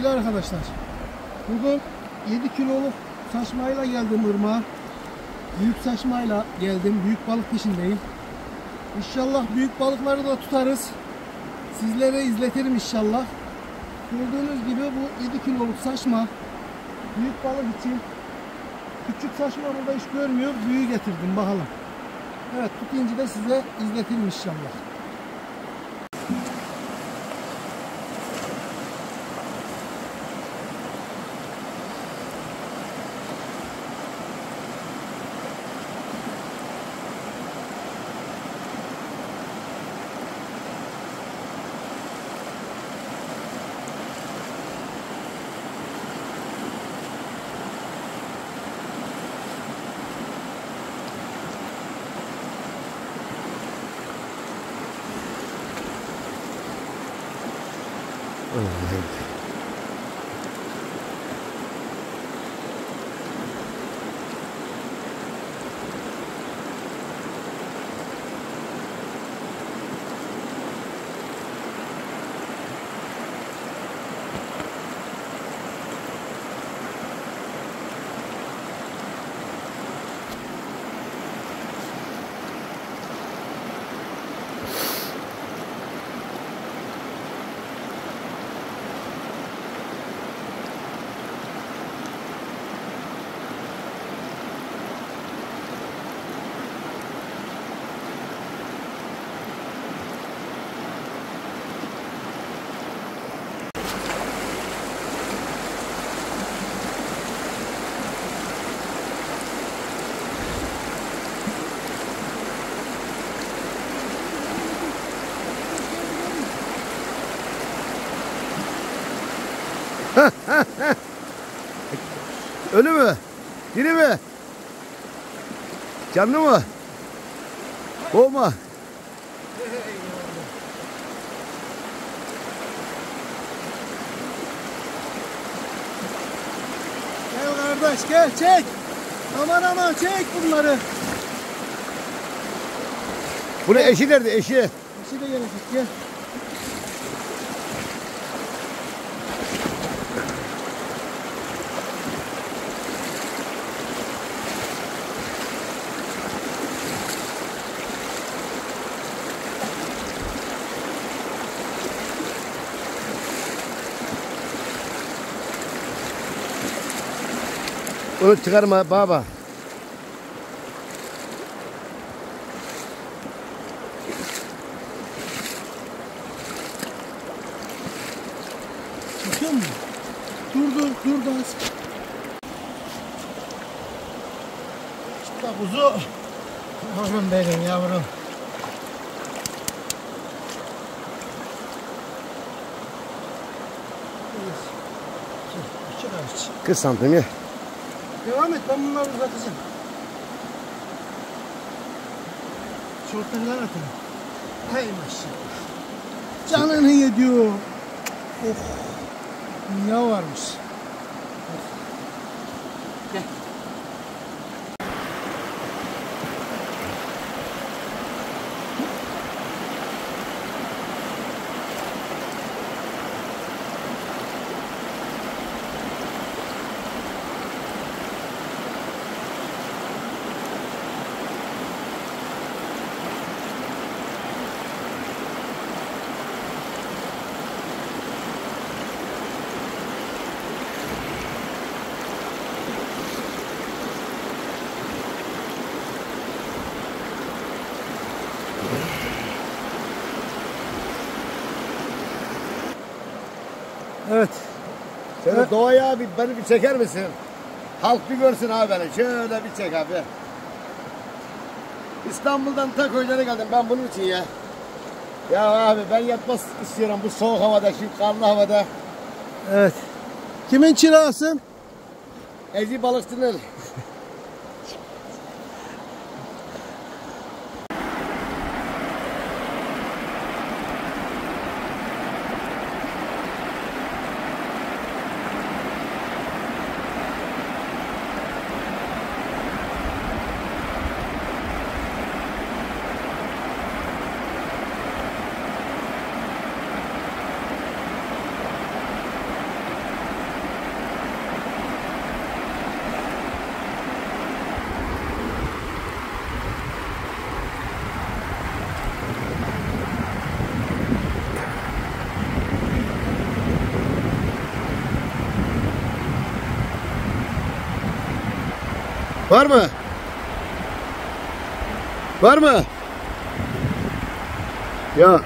Sevgili arkadaşlar, bugün 7 kiloluk saçmayla geldim ırmağa. Büyük saçmayla geldim, büyük balık peşindeyim. İnşallah büyük balıkları da tutarız. Sizlere izletirim inşallah. Gördüğünüz gibi bu 7 kiloluk saçma büyük balık için küçük saçma burada hiç görmüyor. Büyüğü getirdim bakalım. Evet tutunca da size izletirim inşallah. Ölü mü? Diri mi? Canlı mı? Boğma. Gel kardeş gel çek. Aman aman çek bunları. Bu ne eşi nerede eşi? Şey de gelecek gel. Onu çıkarma baba. Çekiyor musun? Dur dur dur da az. İşte kuzu. Yavrum benim yavrum. 40 santim ya. Devam et ben bunları uzatacağım. Şortlarından atayım. Hey maşallah. Canını yediyor. Of. Dünya varmış. Evet. Şöyle doğaya abi beni bir çeker misin? Halk bir görsün abi beni. Şöyle bir çek abi. İstanbul'dan ta Koylar'a geldim ben bunun için ya. Ya abi ben yatmak istiyorum bu soğuk havada, şu karlı havada. Evet. Kimin çırağısın? Ezi balıkçının. Var mı? Var mı? Ya.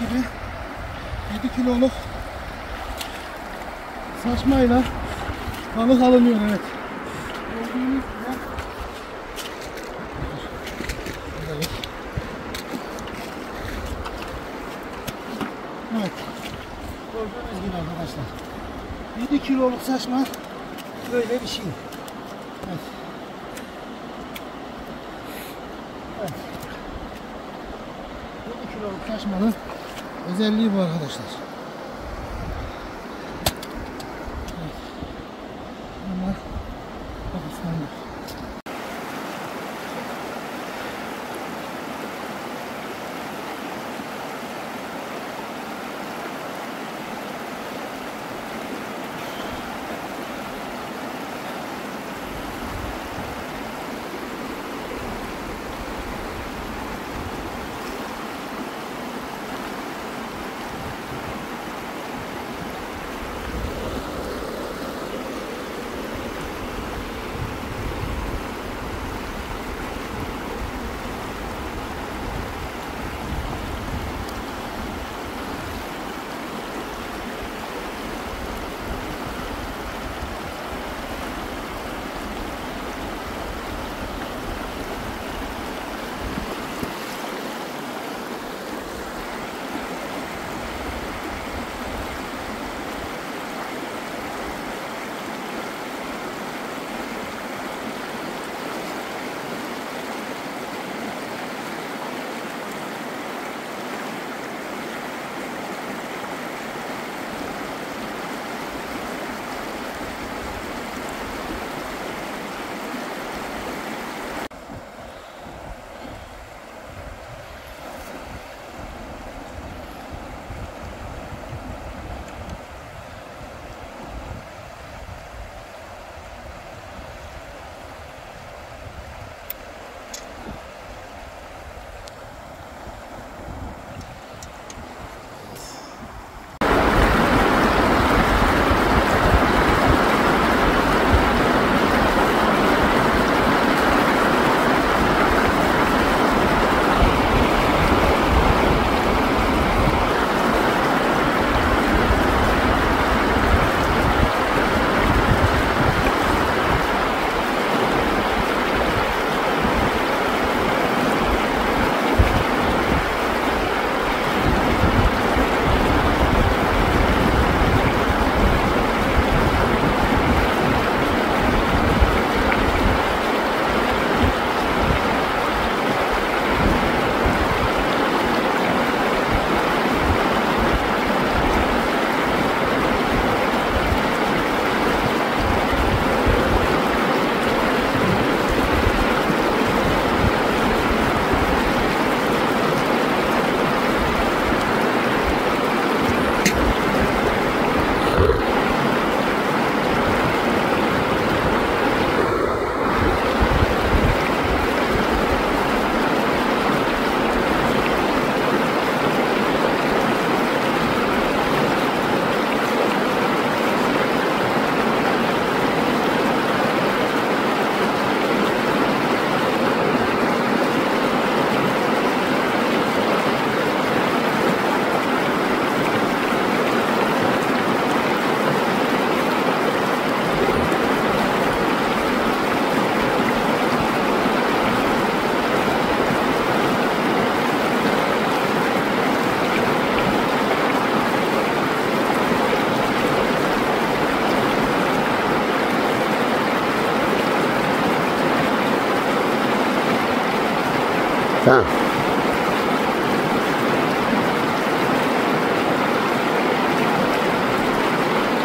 Gibi 7 kiloluk saçmayla balık alınıyor evet. Evet. Gördüğünüz gibi arkadaşlar. 7 kiloluk saçma böyle bir şey. Evet. Evet. 7 kiloluk taşmanın özelliği bu arkadaşlar.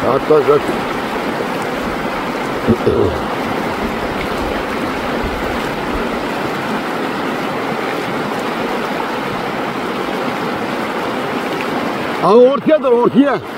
At at at. Abi ortaya dur ortaya.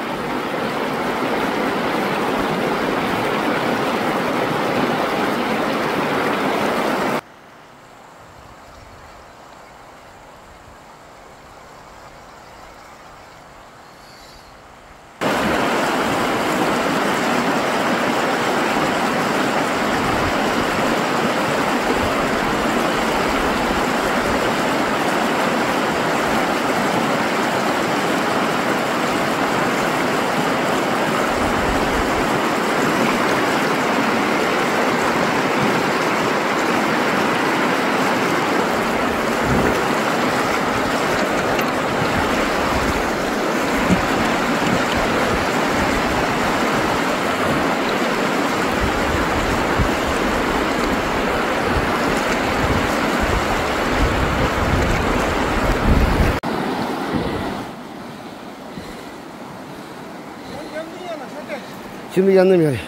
Yandım yani.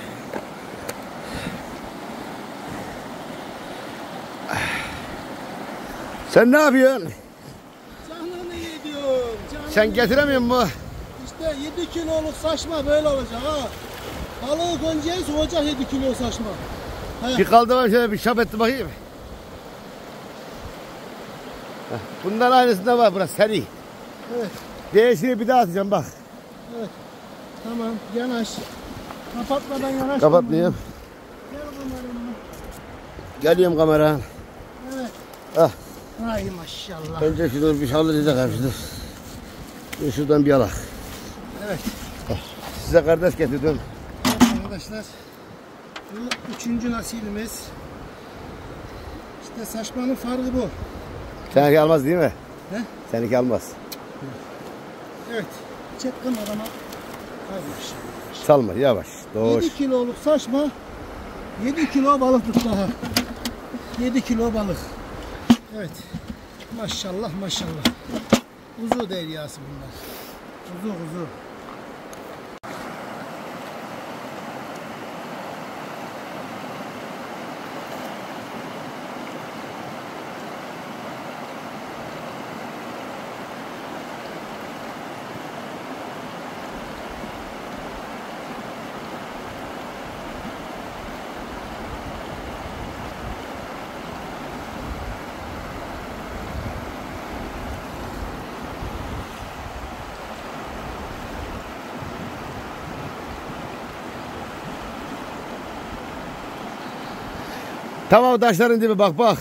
Sen ne yapıyorsun? Canını yediyorum. Canını Sen getiremiyor musun? İşte 7 kiloluk saçma böyle olacak ha. Balığı goncayı soğuyacak 7 kilo saçma. He. Bir kaldı var şöyle bir şap etti bakayım. Bundan aynısında var burası seri. Evet. Değişini bir daha atacağım bak. Evet. Tamam yanaş. Kapatmadan yanaş. Kapatmayayım. Gel kameramı. Geliyorum kamera. Evet. Ah. Ay maşallah. Önce şunu bir abi şunu. Dur Şuradan bir alak. Evet. Size kardeş getirdim. Arkadaşlar. Bu üçüncü nasilimiz. İşte saçmanın farkı bu. Seninki almaz değil mi? He? Seninki almaz. Evet. Çek kamerama. Salma yavaş. Doğuş. 7 kiloluk saçma 7 kilo balık daha. 7 kilo balık. Evet. Maşallah maşallah. Uzu deryası bunlar. Uzu uzu. Tamam taşların dibi bak bak.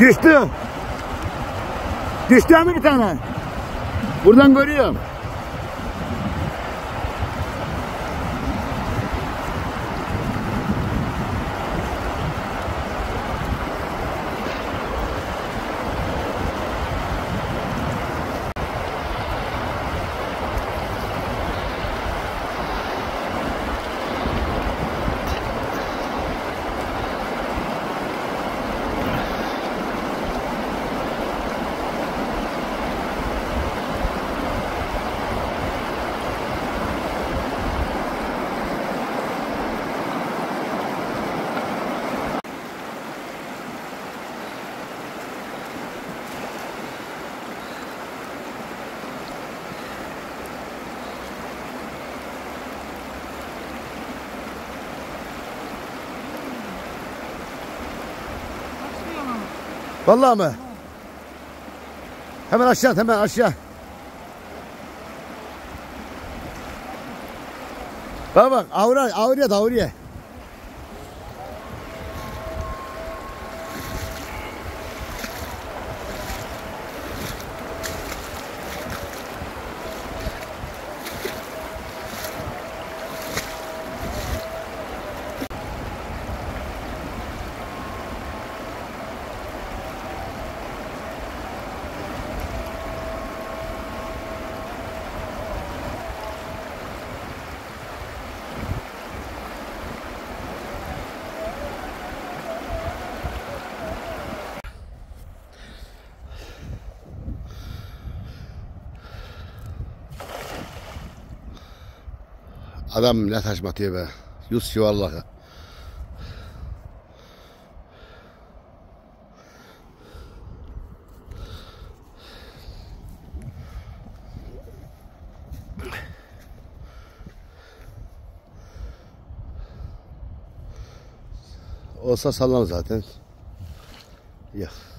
Düştü. Düştü mi bir tane? Buradan görüyorum. Vallahi mı? Hemen aşağı hemen aşağı. Bak bak avra avruya da Adam taşma atıyor be. Yus vallahi. Olsa sallam zaten. Yok.